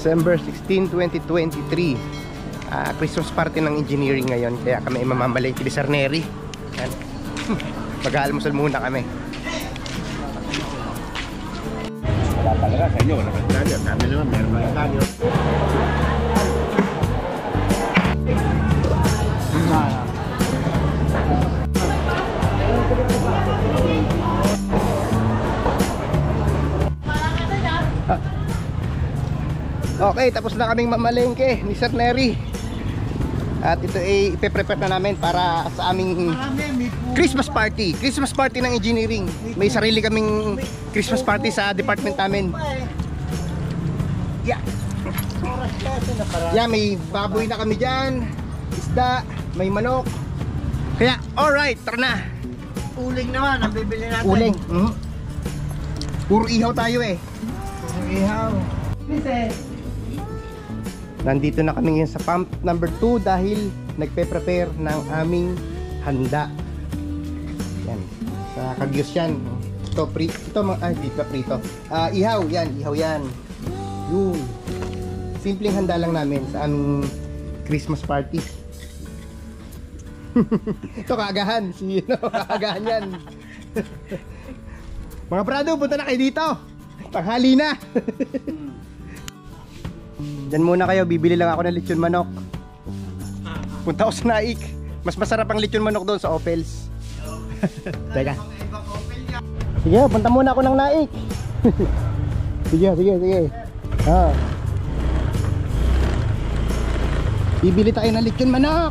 December 16, 2023 Ah, Christmas party ng engineering ngayon Kaya kami ay mamamalengke ni Sir Neri Yan. Mag-aalmusal muna kami Wala talaga sa inyo, wala kang kanyo. Kami naman, meron mga kanyo. Okay, tapos na kaming mamalengke ni Sir Neri. At ito ay ipe-prepare na namin para sa aming Christmas party. Christmas party ng engineering. May sarili kaming Christmas party sa department namin. Yeah. Yeah, may baboy na kami dyan. Isda, may manok. Kaya, alright, tara na. Uling naman, ang bibili natin. Uling. Mhm. Puro ihaw tayo eh. Uling ihaw. Nandito na kami ngayon sa pump number 2 dahil nagpe-prepare ng aming handa. Yan. Sa kagyos yan. Ito, pri ito ay, dito prito. Ah, ihaw, yan, ihaw yan. Yun. Simpleng handa lang namin sa aming Christmas party. ito kaagahan. Si, ano, kaagahan yan. mga prado, punta na kayo dito. Tanghali na. Diyan muna kayo, bibili lang ako ng lechon manok. Punta ako sa Naik. Mas masarap ang lechon manok doon sa Opels. Teka. Sige, punta muna ako ng Naik. sige, sige, sige. Ah. Bibili tayo ng lechon manok.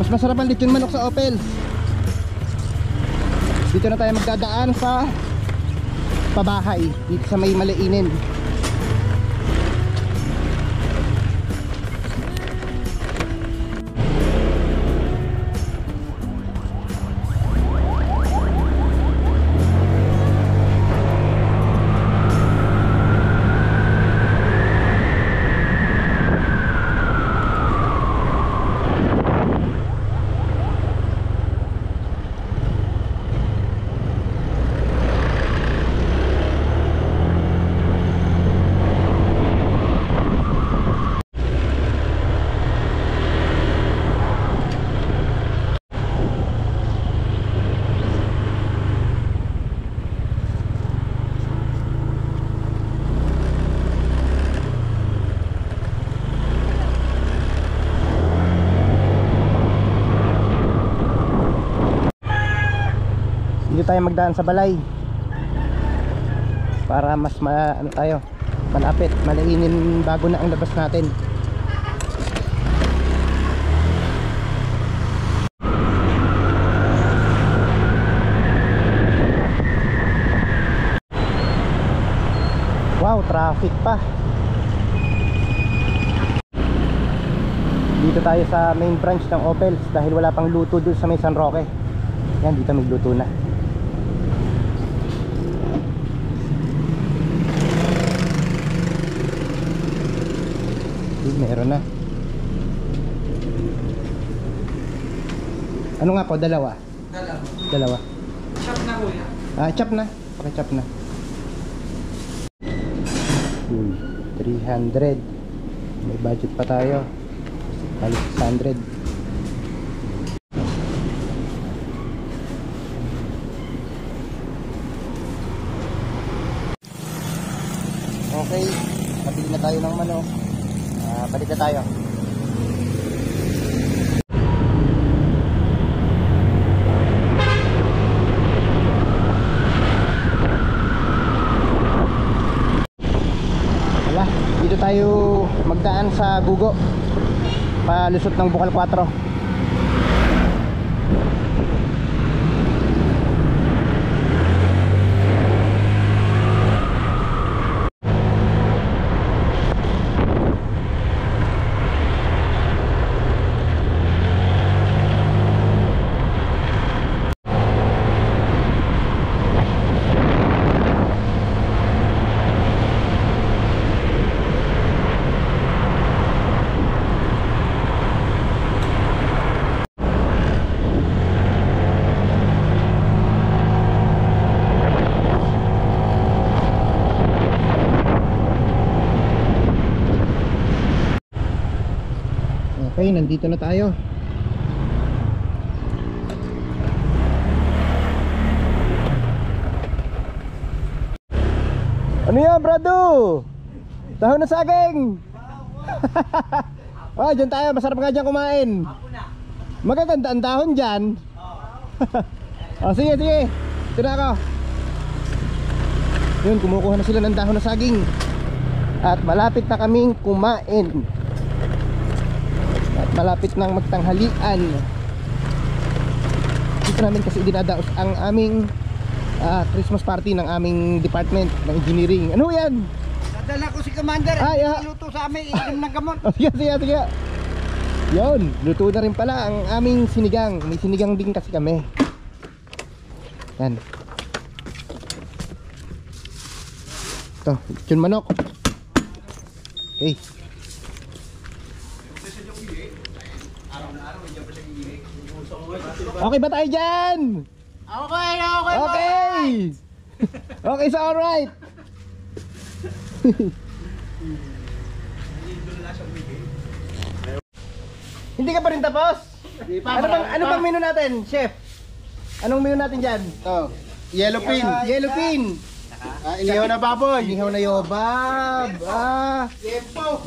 Mas masarap ang lechon manok sa Opels. Dito na tayo magdadaan sa pabahay dito sa may maliinin. Tayo magdaan sa balay. Para mas ma, ano tayo, malapit, malainin bago na ang labas natin. Wow, traffic pa. Dito tayo sa main branch ng Opels dahil wala pang luto dun sa may San Roque. Yan, dito may luto na. Yun, meron na. Ano nga po, dalawa? Dalawa. Dalawa. Shop na kuya. Ah, chop na. Paki-chop na. Uy, 300. May budget pa tayo. Bali 600. Okay, nabili na tayo ng manok. Ah, balik na tayo. Wala, dito tayo magdaan sa Gugo. Palusot ng Bukal 4. Okay, nandito na tayo. Ano yan, brado? Dahon na saging! oh, dyan tayo. Masarap nga dyan kumain. Magaganda ang dahon dyan. oh, sige, sige. Ito na ako. Yun, kumukuha na sila ng dahon na saging. At malapit na kaming kumain. Malapit nang magtanghalian. Dito namin kasi dinadaos ang aming ah, Christmas party ng aming department ng engineering. Ano yan? Nadala ko si Commander. Ay, ah. Luto sa amin, inom ng gamot. Oh, sige, sige, sige. Yun, luto na rin pala ang aming sinigang. May sinigang din kasi kami. Yan. Ito, yun manok. Okay. Okay ba tayo dyan? Okay, okay. Okay! Okay, so alright. Hindi ka pa rin tapos? Ano bang, ano bang menu natin, chef? Anong menu natin dyan? Oh, yellow pin. Yellow pin. Ah, inihaw na baboy. Inihaw na yobab. Ah.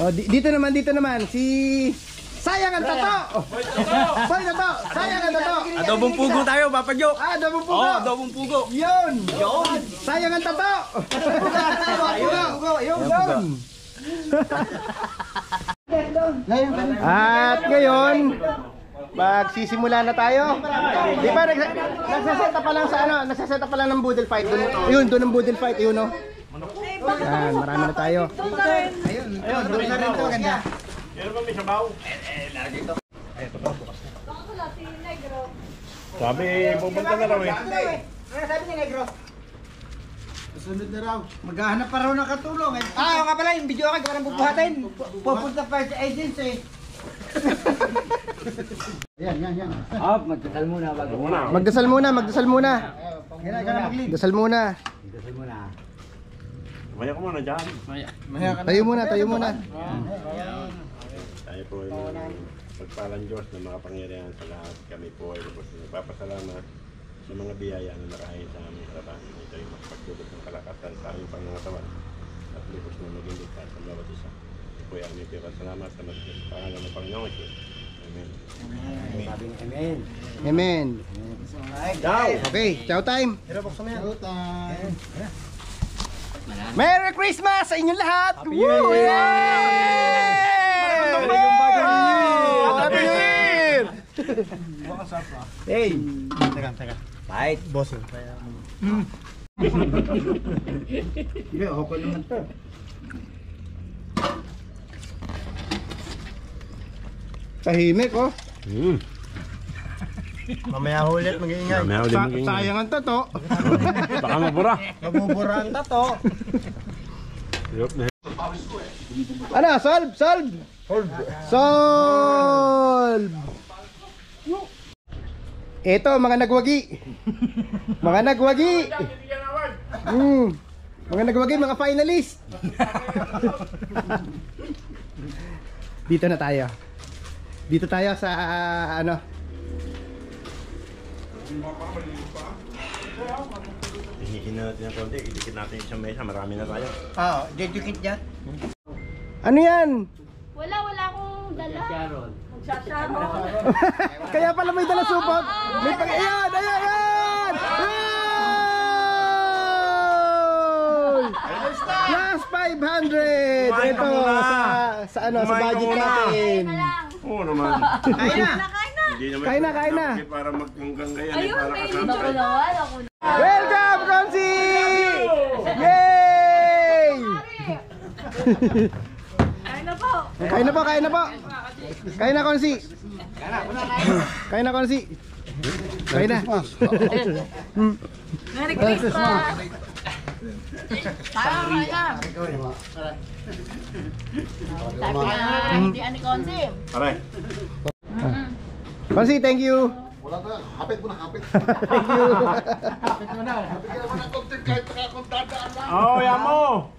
Oh, di- dito naman, dito naman. Si... Sayang ang tato! Boy, tato! Sayang ang tato! Adobong pugo tayo, Papa Jo. Ah, double pugo! Oo, adobong pugo. Yun! Yun! Sayang ang tato! Pugo! Pugo! Yun! Yun! At ngayon, magsisimula na tayo. Di ba, nags nagsaseta pa lang sa ano, nagsaseta pa lang ng boodle fight. Dun, yun, doon ang boodle fight, yun, no? Yan, marami na tayo. Ayun, doon na rin to, ganda. Sabi, pupunta na raw eh. Ano sabi ni Negro? Susunod na raw. Maghahanap pa raw ng katulong. Eh. Ah, nga pala, yung video ka, parang bubuhatin. Pupunta pa sa agency. Ah, magkakal muna bago. Muna. Magdasal muna, magdasal muna. Yan na, gana mag-leave. Dasal muna. Magkakal muna. Maya ko muna dyan. Tayo muna, tayo muna. Po ay mga pagpalang Diyos na makapangyarihan sa lahat. Kami po ay lubos na nagpapasalamat sa mga biyaya na nakain sa aming harapan. Ito ay magpagdulot ng kalakasan sa aming pangangatawan at lubos na maging ligtas sa bawat isa. Ito po ay aming pinasalamat sa mga pangalan ng Panginoon Diyos. Amen. Sabing amen. Amen. Ciao! Okay, ciao time. Merry Christmas sa inyong lahat! Woo! Yay! Happy New Hey! Bait. Tahimik oh. Hmm. Mamaya ulit mag-iingay. Mamaya ulit Sa maging- sayang ang tato. Baka mabura. Mabubura ang tato. Yup, na. Ano? Solve! Solve! Solve! Ito, mga nagwagi. Mga nagwagi. Mm. Mga nagwagi, mga finalist. Dito na tayo. Dito tayo sa ano. Hinihin natin ng konti, idikit natin isang mesa, marami na tayo. Oo, dedikit dyan. Ano yan? Wala, wala akong dala. Sharon. Magsasaro. Kaya pala may dala supot. May pag... Ayan! Ayan! Ayan! Plus 500! Kumain ka Ito, muna. sa, sa ano, sa Kumain ka budget muna. natin. Na. Oo naman. Kaya na. Na. Hindi naman Kain na, kain na. Para magkanggang ganyan eh, Ayun, para may kasama. Ako naman, ako na. Welcome, Ronzi! Yay! Kain na po. Kain na po, kain na na, Konsi. Kain na, Konsi. Kain na. Merry Christmas. Kain na. Sabi na, hindi ani Konsi. Pare. Konsi, thank you. Oo, oh, yan mo!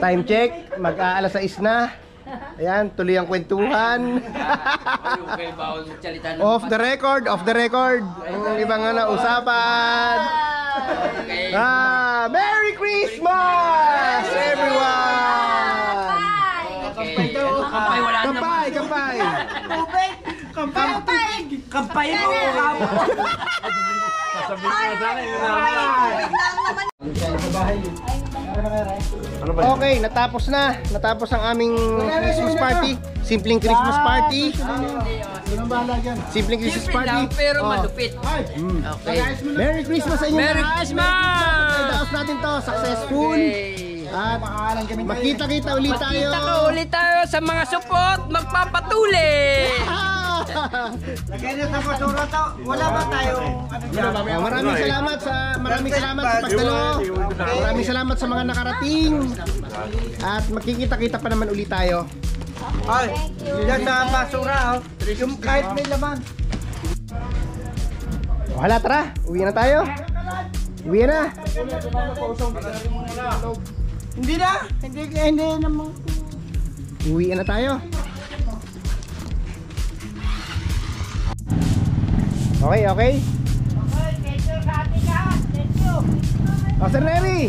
Time check, mag-aalas 6 na. Ayan, tuloy ang kwentuhan. Off the record, off the record. Ang ibang ano, usapan. Ah, Merry Christmas, everyone! Kampay, wala naman. Kampay, kampay. Tubig! Kampay! Kampay mo! Okay, natapos na. Natapos ang aming Christmas party. Simpleng Christmas party. Sino dyan? Simpleng Christmas Simple party. lang, pero Oh. malupit. Okay. Merry Christmas sa inyo. Merry lahat. Christmas! Natin to. Successful. At makita-kita ulit tayo. Kita ka ulit tayo sa mga support, magpapatuli! Lagay na sa basura to. Wala ba tayong ano dyan? Ah, maraming salamat sa maraming salamat sa pagdalo. Maraming salamat sa mga nakarating. At magkikita-kita pa naman ulit tayo. Ay, dyan sa basura oh. Yung kahit may laman. Wala tara, uwi na tayo. Uwi na. Hindi na. Hindi, hindi naman. Uwi na tayo. Okay, okay. O, Sir Neri,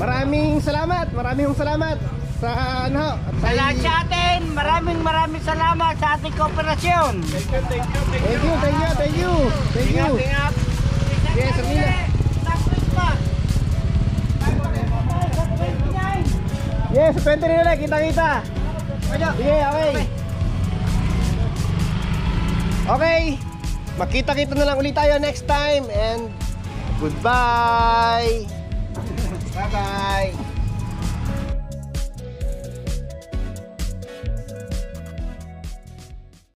maraming salamat, maraming salamat sa ano, sa lahat sa atin, maraming maraming salamat sa ating kooperasyon. Thank you, thank you, thank you. Thank you. Ingat. Yes, Sir Nina. Yes, sa 20 nila, kita-kita. Sige, okay. Okay. Makita-kita na lang ulit tayo next time and goodbye. Bye-bye.